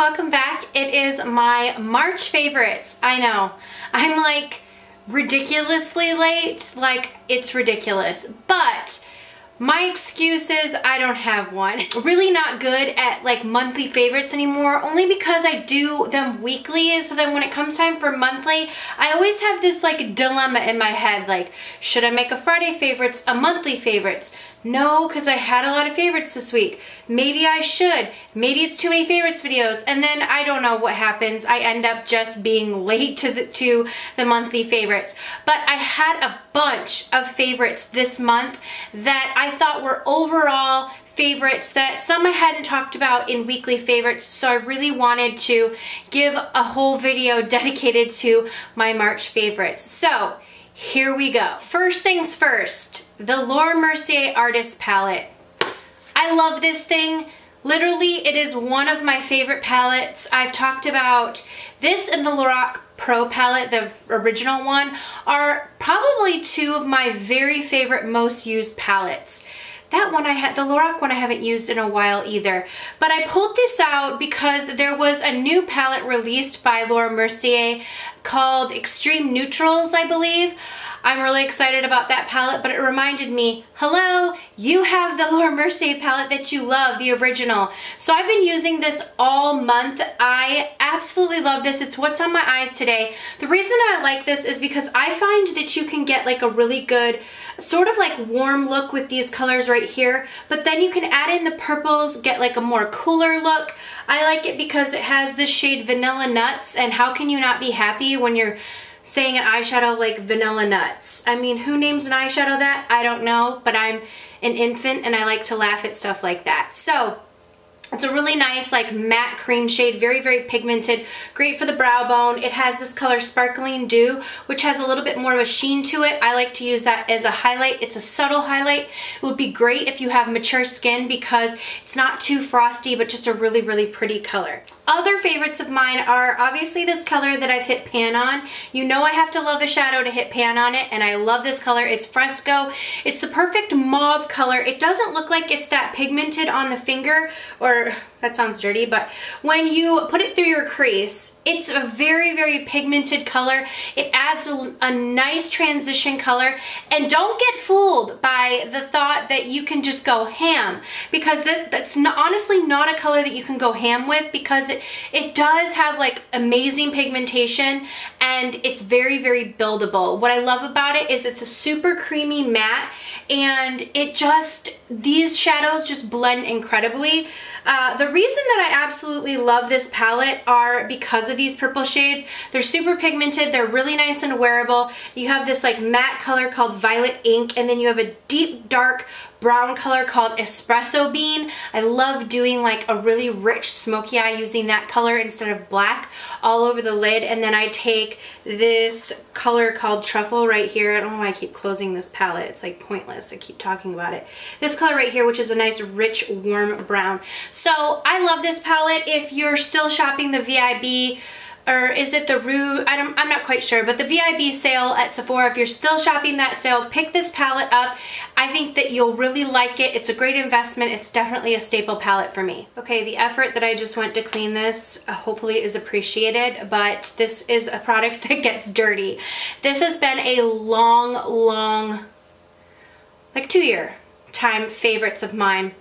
welcome back. It is my March favorites. I know. I'm like ridiculously late. Like, it's ridiculous. But my excuse is I don't have one. Really not good at like monthly favorites anymore, only because I do them weekly. So then when it comes time for monthly, I always have this like dilemma in my head. Like, should I make a Friday favorites, a monthly favorites? No, because I had a lot of favorites this week. Maybe I should. Maybe it's too many favorites videos. And then I don't know what happens. I end up just being late to the, to the monthly favorites. But I had a bunch of favorites this month that I thought were overall favorites that some I hadn't talked about in weekly favorites so I really wanted to give a whole video dedicated to my March favorites. So here we go. First things first, the Laura Mercier Artist Palette. I love this thing. Literally, it is one of my favorite palettes. I've talked about this and the Lorac Pro palette, the original one, are probably two of my very favorite, most used palettes. That one I had, the Lorac one I haven't used in a while either. But I pulled this out because there was a new palette released by Laura Mercier called Extreme Neutrals, I believe. I'm really excited about that palette, but it reminded me, hello, you have the Laura Mercier palette that you love, the original. So I've been using this all month. I absolutely love this. It's what's on my eyes today. The reason I like this is because I find that you can get like a really good sort of like warm look with these colors right here, but then you can add in the purples, get like a more cooler look. I like it because it has this shade Vanilla Nuts, and how can you not be happy when you're saying an eyeshadow like Vanilla Nuts. I mean, who names an eyeshadow that? I don't know, but I'm an infant and I like to laugh at stuff like that. So it's a really nice like matte cream shade, very, very pigmented, great for the brow bone. It has this color Sparkling Dew, which has a little bit more of a sheen to it. I like to use that as a highlight. It's a subtle highlight. It would be great if you have mature skin because it's not too frosty, but just a really, really pretty color. Other favorites of mine are obviously this color that I've hit pan on. You know I have to love a shadow to hit pan on it, and I love this color. It's Fresco. It's the perfect mauve color. It doesn't look like it's that pigmented on the finger, or are that sounds dirty, but when you put it through your crease, it's a very, very pigmented color. It adds a, a, nice transition color. And don't get fooled by the thought that you can just go ham because that, that's not, honestly not a color that you can go ham with because it, it does have like amazing pigmentation and it's very, very buildable. What I love about it is it's a super creamy matte and it just, these shadows just blend incredibly. Uh, the reason that I absolutely love this palette are because of these purple shades. They're super pigmented, they're really nice and wearable. You have this like matte color called Violet Ink, and then you have a deep dark brown color called Espresso Bean. I love doing like a really rich smoky eye using that color instead of black all over the lid. And then I take this color called Truffle right here. I don't know why I keep closing this palette. It's like pointless. I keep talking about it. This color right here, which is a nice rich warm brown. So I love this palette. If you're still shopping the VIB or is it the Rouge? I don't, I'm not quite sure, but the VIB sale at Sephora, if you're still shopping that sale, pick this palette up. I think that you'll really like it. It's a great investment. It's definitely a staple palette for me. Okay, the effort that I just went to clean this uh, hopefully is appreciated, but this is a product that gets dirty. This has been a long, long, like two year time favorites of mine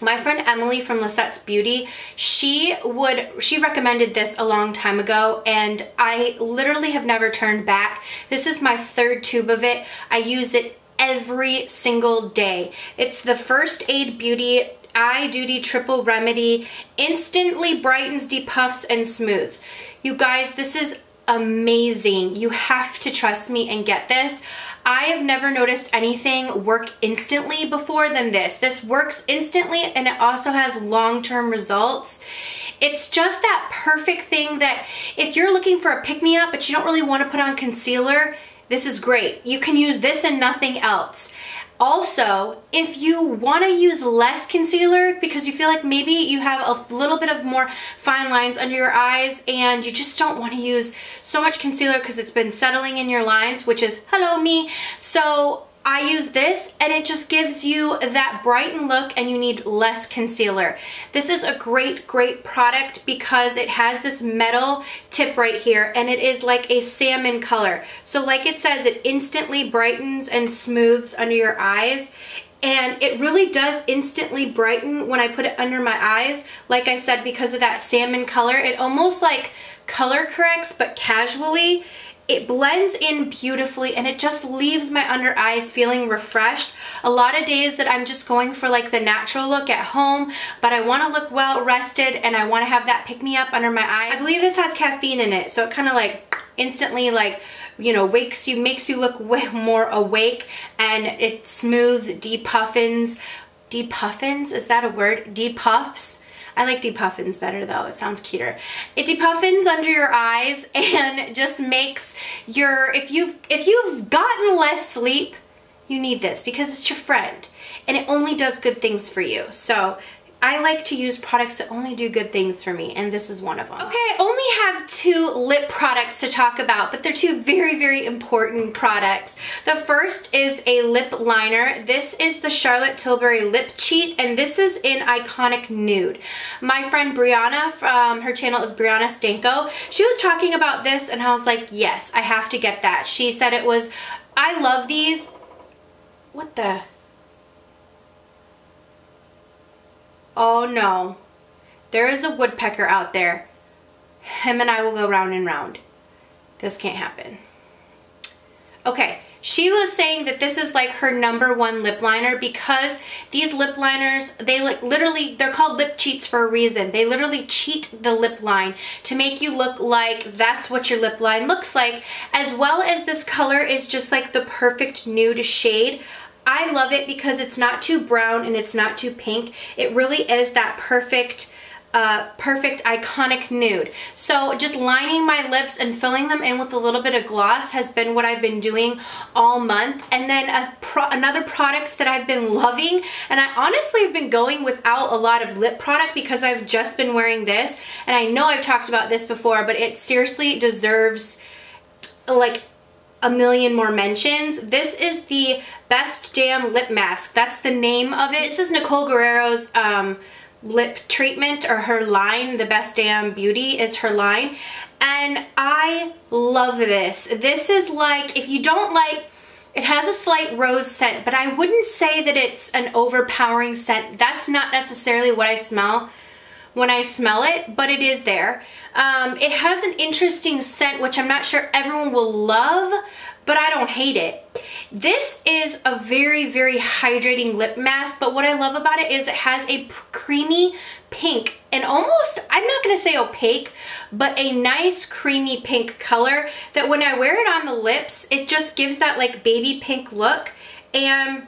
my friend Emily from Lisette's Beauty, she would, she recommended this a long time ago and I literally have never turned back. This is my third tube of it. I use it every single day. It's the First Aid Beauty Eye Duty Triple Remedy. Instantly brightens, depuffs, and smooths. You guys, this is amazing. You have to trust me and get this. I have never noticed anything work instantly before than this. This works instantly and it also has long-term results. It's just that perfect thing that if you're looking for a pick-me-up but you don't really want to put on concealer, this is great. You can use this and nothing else. Also, if you want to use less concealer because you feel like maybe you have a little bit of more fine lines under your eyes and you just don't want to use so much concealer because it's been settling in your lines, which is hello me. So I use this and it just gives you that brightened look and you need less concealer. This is a great, great product because it has this metal tip right here and it is like a salmon color. So like it says, it instantly brightens and smooths under your eyes and it really does instantly brighten when I put it under my eyes. Like I said, because of that salmon color, it almost like color corrects but casually it blends in beautifully and it just leaves my under eyes feeling refreshed. A lot of days that I'm just going for like the natural look at home, but I wanna look well rested and I wanna have that pick me up under my eyes. I believe this has caffeine in it, so it kind of like instantly like you know, wakes you, makes you look way more awake and it smooths, depuffins, depuffins, is that a word? Depuffs I like depuffins better though, it sounds cuter. It depuffins under your eyes and just makes your, if you've, if you've gotten less sleep, you need this because it's your friend and it only does good things for you. So I like to use products that only do good things for me, and this is one of them. Okay, I only have two lip products to talk about, but they're two very, very important products. The first is a lip liner. This is the Charlotte Tilbury Lip Cheat, and this is in Iconic Nude. My friend Brianna, from her channel is Brianna Stanko, she was talking about this, and I was like, yes, I have to get that. She said it was, I love these. What the? Oh no, there is a woodpecker out there. Him and I will go round and round. This can't happen. Okay, she was saying that this is like her number one lip liner because these lip liners, they like literally, they're called lip cheats for a reason. They literally cheat the lip line to make you look like that's what your lip line looks like, as well as this color is just like the perfect nude shade. I love it because it's not too brown and it's not too pink. It really is that perfect uh, perfect iconic nude. So just lining my lips and filling them in with a little bit of gloss has been what I've been doing all month. And then pro another product that I've been loving, and I honestly have been going without a lot of lip product because I've just been wearing this. And I know I've talked about this before, but it seriously deserves like a million more mentions. This is the Best Damn Lip Mask. That's the name of it. This is Nicole Guerriero's um, lip treatment or her line. The Best Damn Beauty is her line. And I love this. This is like, if you don't like it has a slight rose scent, but I wouldn't say that it's an overpowering scent. That's not necessarily what I smell when I smell it, but it is there. Um, it has an interesting scent, which I'm not sure everyone will love, but I don't hate it. This is a very, very hydrating lip mask, but what I love about it is it has a creamy pink and almost, I'm not gonna say opaque, but a nice creamy pink color that when I wear it on the lips, it just gives that like baby pink look. And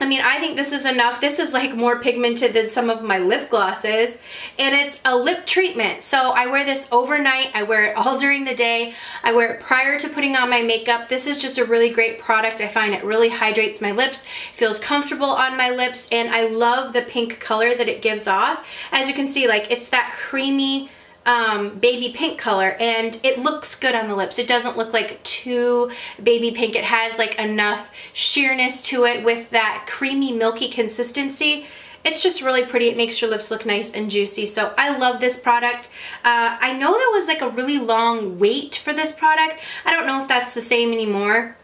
I mean, I think this is enough. This is like more pigmented than some of my lip glosses. And it's a lip treatment. So I wear this overnight. I wear it all during the day. I wear it prior to putting on my makeup. This is just a really great product. I find it really hydrates my lips, feels comfortable on my lips, and I love the pink color that it gives off. As you can see, like it's that creamy, um, baby pink color and it looks good on the lips. It doesn't look like too baby pink. It has like enough sheerness to it with that creamy milky consistency. It's just really pretty. It makes your lips look nice and juicy. So I love this product. Uh, I know there was like a really long wait for this product. I don't know if that's the same anymore.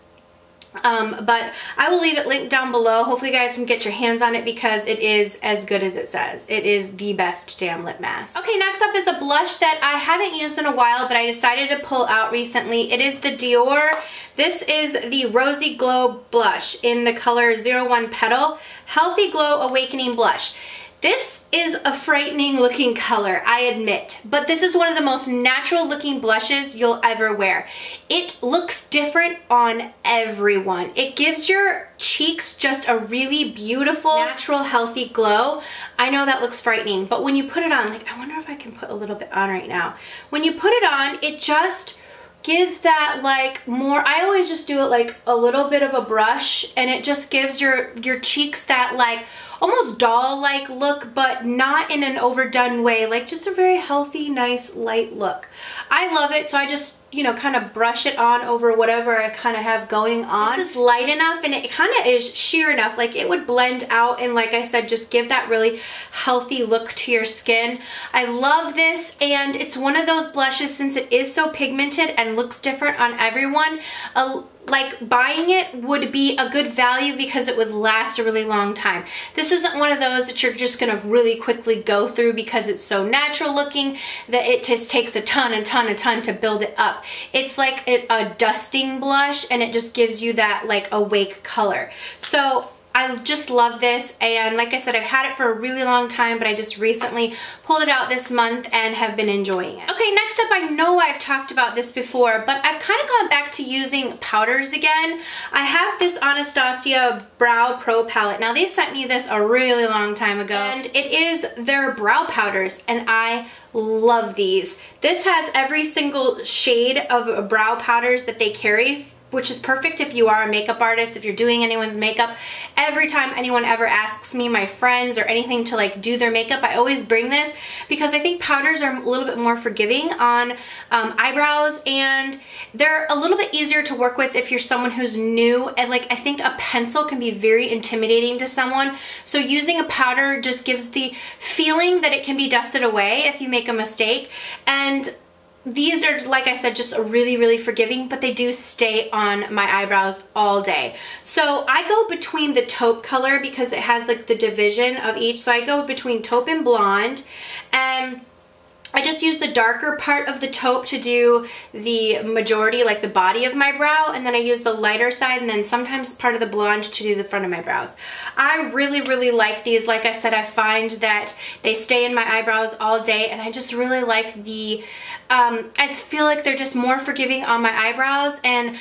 Um, but I will leave it linked down below. Hopefully you guys can get your hands on it because it is as good as it says. It is the best damn lip mask. Okay, next up is a blush that I haven't used in a while, but I decided to pull out recently. It is the Dior. This is the Rosy Glow Blush in the color 01 Petal. Healthy Glow Awakening Blush. This is a frightening looking color, I admit, but this is one of the most natural looking blushes you'll ever wear. It looks different on everyone. It gives your cheeks just a really beautiful, natural, healthy glow. I know that looks frightening, but when you put it on, like, I wonder if I can put a little bit on right now. When you put it on, it just gives that like more I always just do it like a little bit of a brush and it just gives your your cheeks that like almost doll-like look, but not in an overdone way, like just a very healthy, nice, light look. I love it, so I just you know, kind of brush it on over whatever I kind of have going on. This is light enough and it kind of is sheer enough. Like it would blend out and like I said, just give that really healthy look to your skin. I love this and it's one of those blushes since it is so pigmented and looks different on everyone. Uh, like buying it would be a good value because it would last a really long time. This isn't one of those that you're just gonna really quickly go through because it's so natural looking that it just takes a ton and ton and ton to build it up. It's like a, a dusting blush and it just gives you that like awake color. So I just love this and like I said I've had it for a really long time but I just recently pulled it out this month and have been enjoying it. Okay next up I know I've talked about this before but I've kind of gone back to using powders again. I have this Anastasia Brow Pro palette. Now they sent me this a really long time ago and it is their brow powders and I love these. This has every single shade of brow powders that they carry which is perfect if you are a makeup artist, if you're doing anyone's makeup. Every time anyone ever asks me, my friends or anything to like do their makeup, I always bring this because I think powders are a little bit more forgiving on um, eyebrows and they're a little bit easier to work with if you're someone who's new and like I think a pencil can be very intimidating to someone. So using a powder just gives the feeling that it can be dusted away if you make a mistake and these are, like I said, just really, really forgiving, but they do stay on my eyebrows all day. So I go between the taupe color because it has like the division of each. So I go between taupe and blonde. And I just use the darker part of the taupe to do the majority, like the body of my brow, and then I use the lighter side and then sometimes part of the blonde to do the front of my brows. I really, really like these. Like I said, I find that they stay in my eyebrows all day and I just really like the, um, I feel like they're just more forgiving on my eyebrows and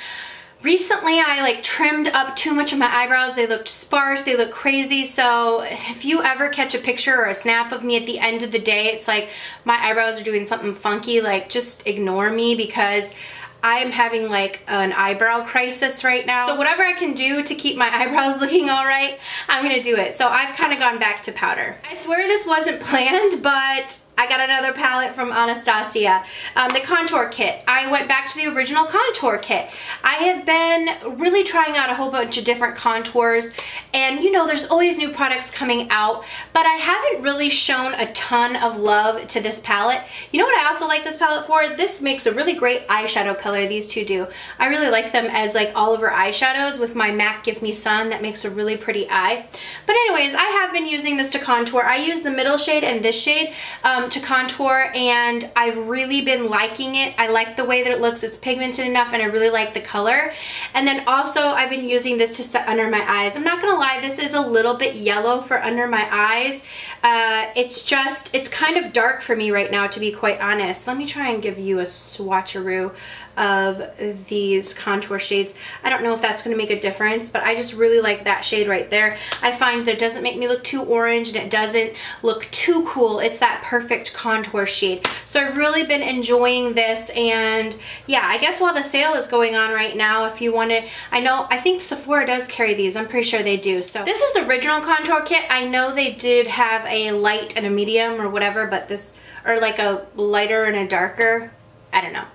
Recently I like trimmed up too much of my eyebrows. They looked sparse, they look crazy. So if you ever catch a picture or a snap of me at the end of the day, it's like my eyebrows are doing something funky, like just ignore me because I am having like an eyebrow crisis right now. So whatever I can do to keep my eyebrows looking all right, I'm gonna do it. So I've kind of gone back to powder. I swear this wasn't planned, but I got another palette from Anastasia, um, the contour kit. I went back to the original contour kit. I have been really trying out a whole bunch of different contours and you know there's always new products coming out but I haven't really shown a ton of love to this palette. You know what I also like this palette for? This makes a really great eyeshadow color, these two do. I really like them as like all over eyeshadows with my MAC Give Me Sun that makes a really pretty eye. But anyways, I have been using this to contour. I use the middle shade and this shade um, to contour and I've really been liking it. I like the way that it looks. It's pigmented enough and I really like the color. And then also I've been using this to set under my eyes. I'm not gonna lie, this is a little bit yellow for under my eyes. Uh, it's just, it's kind of dark for me right now to be quite honest. Let me try and give you a swatcheroo of these contour shades. I don't know if that's going to make a difference, but I just really like that shade right there. I find that it doesn't make me look too orange and it doesn't look too cool. It's that perfect contour shade. So I've really been enjoying this and yeah, I guess while the sale is going on right now, if you want to, I know, I think Sephora does carry these. I'm pretty sure they do. So this is the original contour kit. I know they did have a light and a medium or whatever, but this, or like a lighter and a darker I don't know.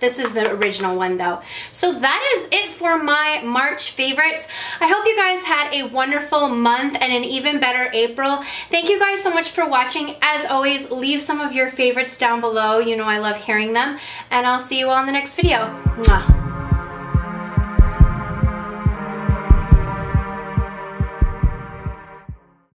This is the original one though. So that is it for my March favorites. I hope you guys had a wonderful month and an even better April. Thank you guys so much for watching. As always, leave some of your favorites down below. You know I love hearing them. And I'll see you all in the next video. Mwah.